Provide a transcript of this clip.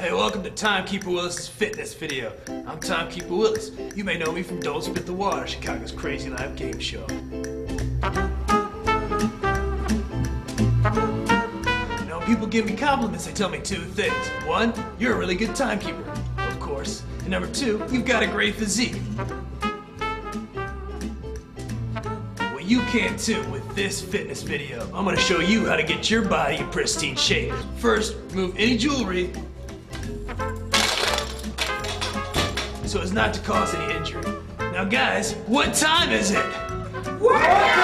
Hey, welcome to Timekeeper Willis's fitness video. I'm Timekeeper Willis. You may know me from Don't Spit the Water, Chicago's crazy live game show. You know, people give me compliments, they tell me two things. One, you're a really good timekeeper, of course. And number two, you've got a great physique. Well, you can too with this fitness video. I'm gonna show you how to get your body in pristine shape. First, remove any jewelry so as not to cause any injury. Now guys, what time is it? Workout